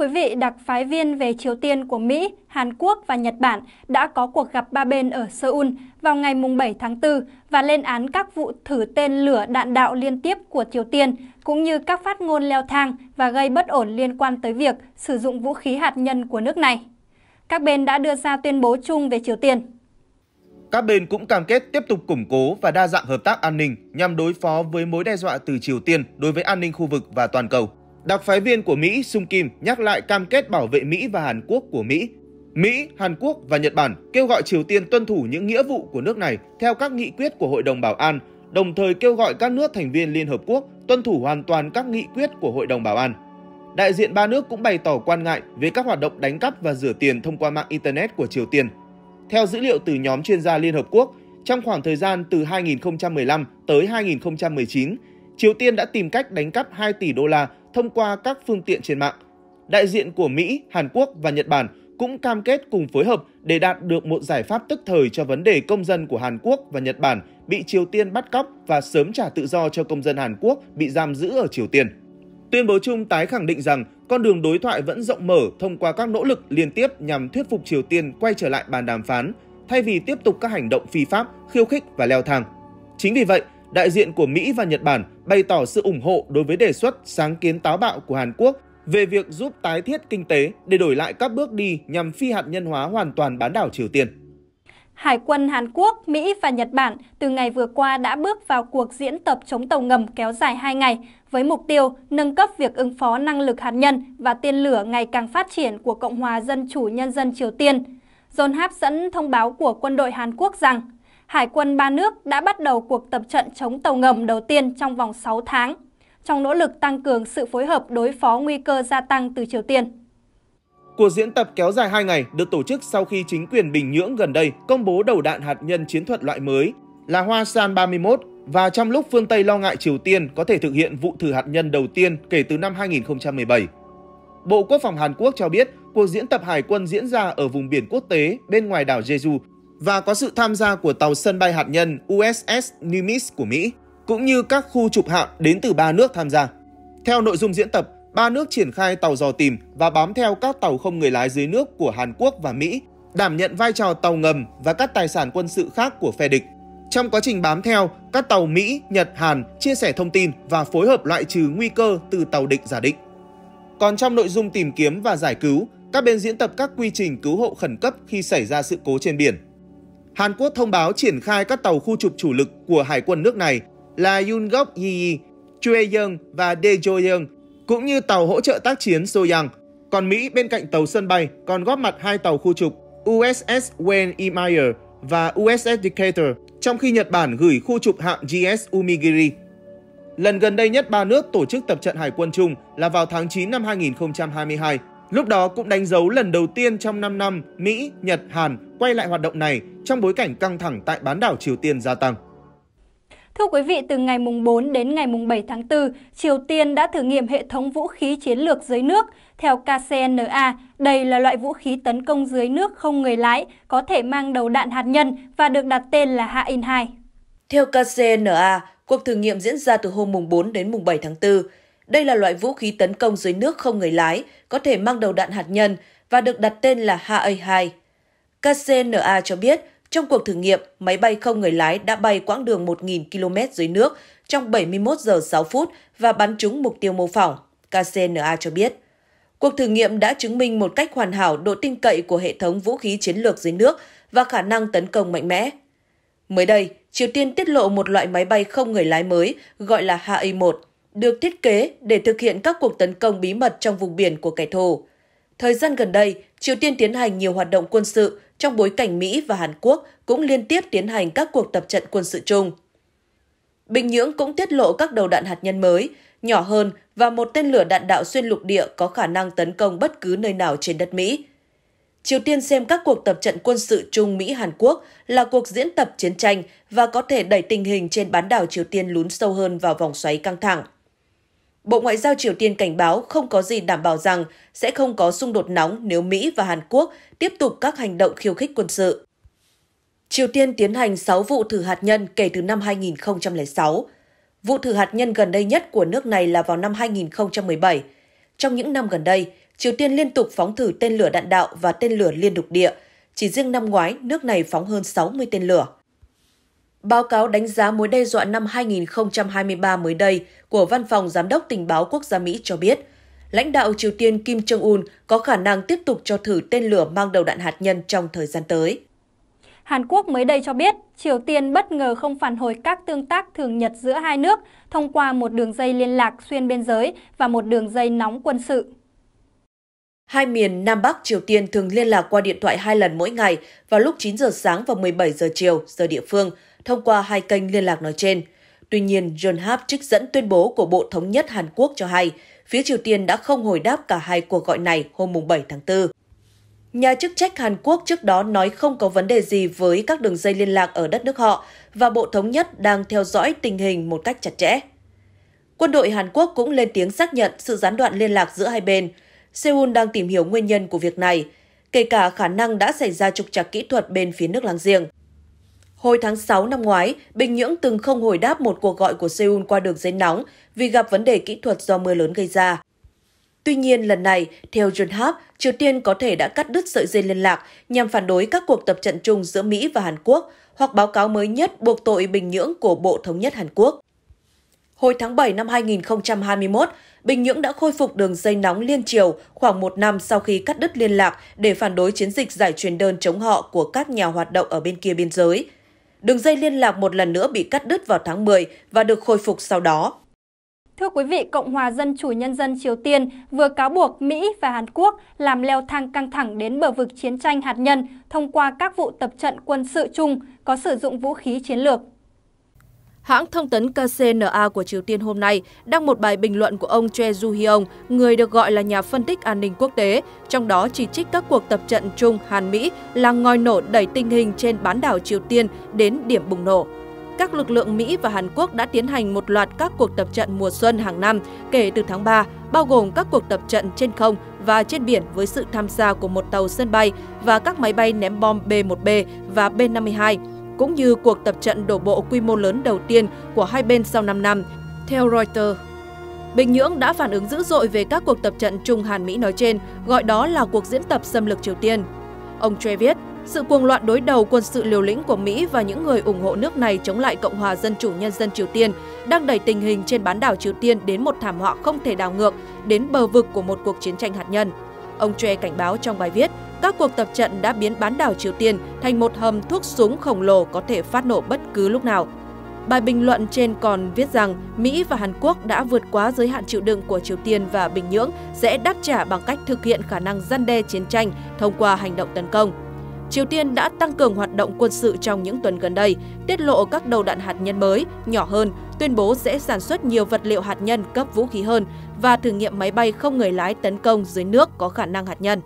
quý vị, đặc phái viên về Triều Tiên của Mỹ, Hàn Quốc và Nhật Bản đã có cuộc gặp ba bên ở Seoul vào ngày 7 tháng 4 và lên án các vụ thử tên lửa đạn đạo liên tiếp của Triều Tiên, cũng như các phát ngôn leo thang và gây bất ổn liên quan tới việc sử dụng vũ khí hạt nhân của nước này. Các bên đã đưa ra tuyên bố chung về Triều Tiên. Các bên cũng cam kết tiếp tục củng cố và đa dạng hợp tác an ninh nhằm đối phó với mối đe dọa từ Triều Tiên đối với an ninh khu vực và toàn cầu. Đặc phái viên của Mỹ Sung Kim nhắc lại cam kết bảo vệ Mỹ và Hàn Quốc của Mỹ. Mỹ, Hàn Quốc và Nhật Bản kêu gọi Triều Tiên tuân thủ những nghĩa vụ của nước này theo các nghị quyết của Hội đồng Bảo an, đồng thời kêu gọi các nước thành viên Liên Hợp Quốc tuân thủ hoàn toàn các nghị quyết của Hội đồng Bảo an. Đại diện ba nước cũng bày tỏ quan ngại về các hoạt động đánh cắp và rửa tiền thông qua mạng Internet của Triều Tiên. Theo dữ liệu từ nhóm chuyên gia Liên Hợp Quốc, trong khoảng thời gian từ 2015 tới 2019, Triều Tiên đã tìm cách đánh cắp 2 tỷ đô la thông qua các phương tiện trên mạng. Đại diện của Mỹ, Hàn Quốc và Nhật Bản cũng cam kết cùng phối hợp để đạt được một giải pháp tức thời cho vấn đề công dân của Hàn Quốc và Nhật Bản bị Triều Tiên bắt cóc và sớm trả tự do cho công dân Hàn Quốc bị giam giữ ở Triều Tiên. Tuyên bố chung tái khẳng định rằng con đường đối thoại vẫn rộng mở thông qua các nỗ lực liên tiếp nhằm thuyết phục Triều Tiên quay trở lại bàn đàm phán, thay vì tiếp tục các hành động phi pháp, khiêu khích và leo thang. Chính vì vậy, đại diện của Mỹ và Nhật Bản bày tỏ sự ủng hộ đối với đề xuất sáng kiến táo bạo của Hàn Quốc về việc giúp tái thiết kinh tế để đổi lại các bước đi nhằm phi hạt nhân hóa hoàn toàn bán đảo Triều Tiên. Hải quân Hàn Quốc, Mỹ và Nhật Bản từ ngày vừa qua đã bước vào cuộc diễn tập chống tàu ngầm kéo dài 2 ngày với mục tiêu nâng cấp việc ứng phó năng lực hạt nhân và tên lửa ngày càng phát triển của Cộng hòa Dân chủ Nhân dân Triều Tiên. John dẫn thông báo của quân đội Hàn Quốc rằng Hải quân ba nước đã bắt đầu cuộc tập trận chống tàu ngầm đầu tiên trong vòng 6 tháng, trong nỗ lực tăng cường sự phối hợp đối phó nguy cơ gia tăng từ Triều Tiên. Cuộc diễn tập kéo dài 2 ngày được tổ chức sau khi chính quyền Bình Nhưỡng gần đây công bố đầu đạn hạt nhân chiến thuật loại mới là Hoa San 31 và trong lúc phương Tây lo ngại Triều Tiên có thể thực hiện vụ thử hạt nhân đầu tiên kể từ năm 2017. Bộ Quốc phòng Hàn Quốc cho biết cuộc diễn tập hải quân diễn ra ở vùng biển quốc tế bên ngoài đảo Jeju và có sự tham gia của tàu sân bay hạt nhân USS Nimitz của Mỹ, cũng như các khu trục hạm đến từ ba nước tham gia. Theo nội dung diễn tập, ba nước triển khai tàu dò tìm và bám theo các tàu không người lái dưới nước của Hàn Quốc và Mỹ, đảm nhận vai trò tàu ngầm và các tài sản quân sự khác của phe địch. Trong quá trình bám theo, các tàu Mỹ, Nhật, Hàn chia sẻ thông tin và phối hợp loại trừ nguy cơ từ tàu địch giả định. Còn trong nội dung tìm kiếm và giải cứu, các bên diễn tập các quy trình cứu hộ khẩn cấp khi xảy ra sự cố trên biển. Hàn Quốc thông báo triển khai các tàu khu trục chủ lực của hải quân nước này là Yungok Yi, Chueyong và Daejeong, cũng như tàu hỗ trợ tác chiến Soyang. Còn Mỹ bên cạnh tàu sân bay còn góp mặt hai tàu khu trục USS Wayne E. Meyer và USS Decatur, trong khi Nhật Bản gửi khu trục hạm GS Umigiri. Lần gần đây nhất ba nước tổ chức tập trận hải quân chung là vào tháng 9 năm 2022 Lúc đó cũng đánh dấu lần đầu tiên trong 5 năm Mỹ, Nhật, Hàn quay lại hoạt động này trong bối cảnh căng thẳng tại bán đảo Triều Tiên gia tăng. Thưa quý vị, từ ngày mùng 4 đến ngày mùng 7 tháng 4, Triều Tiên đã thử nghiệm hệ thống vũ khí chiến lược dưới nước. Theo KCNA, đây là loại vũ khí tấn công dưới nước không người lái, có thể mang đầu đạn hạt nhân và được đặt tên là Hain-2. Theo KCNA, cuộc thử nghiệm diễn ra từ hôm mùng 4 đến mùng 7 tháng 4. Đây là loại vũ khí tấn công dưới nước không người lái, có thể mang đầu đạn hạt nhân và được đặt tên là HA-2. KCNA cho biết, trong cuộc thử nghiệm, máy bay không người lái đã bay quãng đường 1.000 km dưới nước trong 71 giờ 6 phút và bắn trúng mục tiêu mô phỏng, KCNA cho biết. Cuộc thử nghiệm đã chứng minh một cách hoàn hảo độ tin cậy của hệ thống vũ khí chiến lược dưới nước và khả năng tấn công mạnh mẽ. Mới đây, Triều Tiên tiết lộ một loại máy bay không người lái mới gọi là HA-1, được thiết kế để thực hiện các cuộc tấn công bí mật trong vùng biển của kẻ thù. Thời gian gần đây, Triều Tiên tiến hành nhiều hoạt động quân sự trong bối cảnh Mỹ và Hàn Quốc cũng liên tiếp tiến hành các cuộc tập trận quân sự chung. Bình Nhưỡng cũng tiết lộ các đầu đạn hạt nhân mới, nhỏ hơn và một tên lửa đạn đạo xuyên lục địa có khả năng tấn công bất cứ nơi nào trên đất Mỹ. Triều Tiên xem các cuộc tập trận quân sự chung Mỹ-Hàn Quốc là cuộc diễn tập chiến tranh và có thể đẩy tình hình trên bán đảo Triều Tiên lún sâu hơn vào vòng xoáy căng thẳng. Bộ Ngoại giao Triều Tiên cảnh báo không có gì đảm bảo rằng sẽ không có xung đột nóng nếu Mỹ và Hàn Quốc tiếp tục các hành động khiêu khích quân sự. Triều Tiên tiến hành 6 vụ thử hạt nhân kể từ năm 2006. Vụ thử hạt nhân gần đây nhất của nước này là vào năm 2017. Trong những năm gần đây, Triều Tiên liên tục phóng thử tên lửa đạn đạo và tên lửa liên lục địa. Chỉ riêng năm ngoái, nước này phóng hơn 60 tên lửa. Báo cáo đánh giá mối đe dọa năm 2023 mới đây của Văn phòng Giám đốc Tình báo Quốc gia Mỹ cho biết, lãnh đạo Triều Tiên Kim Jong-un có khả năng tiếp tục cho thử tên lửa mang đầu đạn hạt nhân trong thời gian tới. Hàn Quốc mới đây cho biết Triều Tiên bất ngờ không phản hồi các tương tác thường nhật giữa hai nước thông qua một đường dây liên lạc xuyên biên giới và một đường dây nóng quân sự. Hai miền Nam Bắc Triều Tiên thường liên lạc qua điện thoại hai lần mỗi ngày vào lúc 9 giờ sáng và 17 giờ chiều giờ địa phương thông qua hai kênh liên lạc nói trên. Tuy nhiên, John Hap trích dẫn tuyên bố của Bộ Thống nhất Hàn Quốc cho hay, phía Triều Tiên đã không hồi đáp cả hai cuộc gọi này hôm 7 tháng 4. Nhà chức trách Hàn Quốc trước đó nói không có vấn đề gì với các đường dây liên lạc ở đất nước họ và Bộ Thống nhất đang theo dõi tình hình một cách chặt chẽ. Quân đội Hàn Quốc cũng lên tiếng xác nhận sự gián đoạn liên lạc giữa hai bên. Seoul đang tìm hiểu nguyên nhân của việc này, kể cả khả năng đã xảy ra trục trặc kỹ thuật bên phía nước láng giềng. Hồi tháng 6 năm ngoái, Bình Nhưỡng từng không hồi đáp một cuộc gọi của Seoul qua đường dây nóng vì gặp vấn đề kỹ thuật do mưa lớn gây ra. Tuy nhiên, lần này, theo John Hap, Triều Tiên có thể đã cắt đứt sợi dây liên lạc nhằm phản đối các cuộc tập trận chung giữa Mỹ và Hàn Quốc, hoặc báo cáo mới nhất buộc tội Bình Nhưỡng của Bộ Thống nhất Hàn Quốc. Hồi tháng 7 năm 2021, Bình Nhưỡng đã khôi phục đường dây nóng liên triều khoảng một năm sau khi cắt đứt liên lạc để phản đối chiến dịch giải truyền đơn chống họ của các nhà hoạt động ở bên kia biên giới. Đường dây liên lạc một lần nữa bị cắt đứt vào tháng 10 và được khôi phục sau đó. Thưa quý vị, Cộng hòa Dân chủ Nhân dân Triều Tiên vừa cáo buộc Mỹ và Hàn Quốc làm leo thang căng thẳng đến bờ vực chiến tranh hạt nhân thông qua các vụ tập trận quân sự chung có sử dụng vũ khí chiến lược. Hãng thông tấn KCNA của Triều Tiên hôm nay đăng một bài bình luận của ông Choi Ju-hyung, người được gọi là nhà phân tích an ninh quốc tế, trong đó chỉ trích các cuộc tập trận chung Hàn-Mỹ là ngòi nổ đẩy tình hình trên bán đảo Triều Tiên đến điểm bùng nổ. Các lực lượng Mỹ và Hàn Quốc đã tiến hành một loạt các cuộc tập trận mùa xuân hàng năm kể từ tháng 3, bao gồm các cuộc tập trận trên không và trên biển với sự tham gia của một tàu sân bay và các máy bay ném bom B-1B và B-52, cũng như cuộc tập trận đổ bộ quy mô lớn đầu tiên của hai bên sau 5 năm, theo Reuters. Bình Nhưỡng đã phản ứng dữ dội về các cuộc tập trận Trung Hàn Mỹ nói trên, gọi đó là cuộc diễn tập xâm lược Triều Tiên. Ông Choi viết, sự cuồng loạn đối đầu quân sự liều lĩnh của Mỹ và những người ủng hộ nước này chống lại Cộng hòa Dân chủ Nhân dân Triều Tiên đang đẩy tình hình trên bán đảo Triều Tiên đến một thảm họa không thể đảo ngược, đến bờ vực của một cuộc chiến tranh hạt nhân. Ông Choi cảnh báo trong bài viết, các cuộc tập trận đã biến bán đảo Triều Tiên thành một hầm thuốc súng khổng lồ có thể phát nổ bất cứ lúc nào. Bài bình luận trên còn viết rằng Mỹ và Hàn Quốc đã vượt quá giới hạn chịu đựng của Triều Tiên và Bình Nhưỡng sẽ đáp trả bằng cách thực hiện khả năng gian đe chiến tranh thông qua hành động tấn công. Triều Tiên đã tăng cường hoạt động quân sự trong những tuần gần đây, tiết lộ các đầu đạn hạt nhân mới, nhỏ hơn, tuyên bố sẽ sản xuất nhiều vật liệu hạt nhân cấp vũ khí hơn và thử nghiệm máy bay không người lái tấn công dưới nước có khả năng hạt nhân.